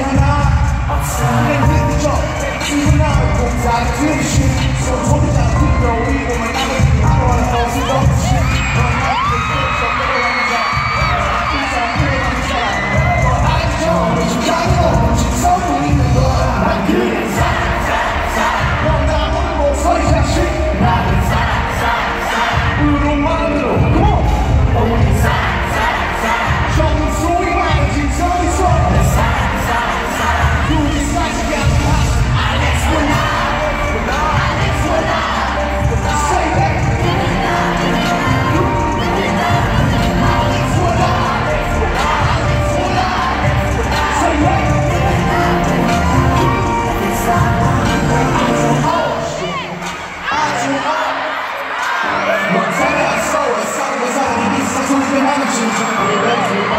I'm standing with the job, even now it of the shit. So put it down, put it season, Tony Redfield.